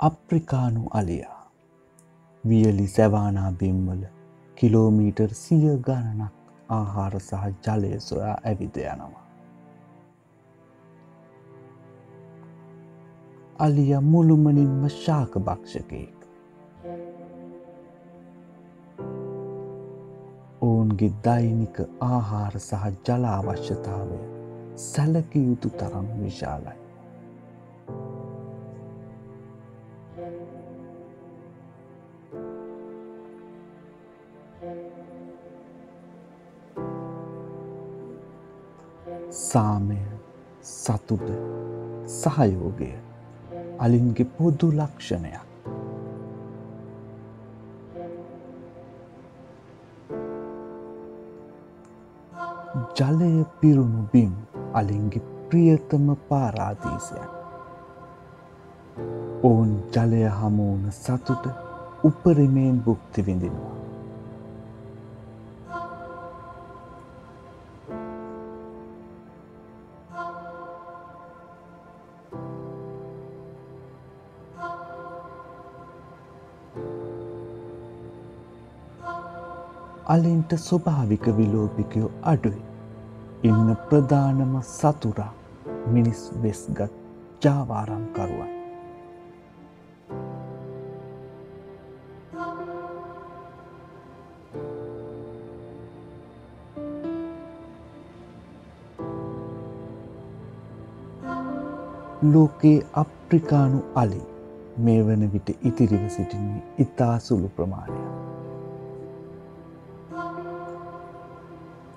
අප්‍රිකානු අලියා වියලි සැවානා බිම්වල කිලෝමීටර් සිය ගණනක් ආහාර සහ ජලය සොයා ඇවිද යනවා. අලිය මුළුමනින්ම ශාක භක්ෂකයෙක්. ඔවුන්ගේ දෛනික ආහාර සහ ජලාවශ්‍යතාවය සැලකයුතු තරම් විශාලයි. සාමය සතුට සහයෝගය අලින්ගේ පොදු ලක්ෂණයක්. ජලය පිරුණු බිම් අලින්ගේ ප්‍රියතම පාරාදීසයක්. ඔවුන් ජලය හමුවන සතුට උපරිමයෙන් බුක්ති විඳිනවා. අලින්ට ස්වභාවික විලෝපිකයෝ අඩුයි. ඉන්න ප්‍රධානම සතුරා මිනිස් වෙස්ගත් ජාවාරම්කරුවන්. ලෝකයේ අප්‍රිකානු අලි මේ වන විට ඉතිරිව සිටින්නේ ඉතා සුළු ප්‍රමාණයක්.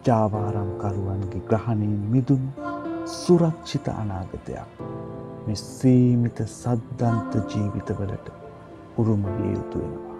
ජාවාරම්කරුවන්ගේ ග්‍රහණයෙන් මිදුණු සුරක්ෂිත අනාගතයක් මෙ සීමිත සද්ධන්ත ජීවිතවලට උරුම විය යුතු වෙනවා.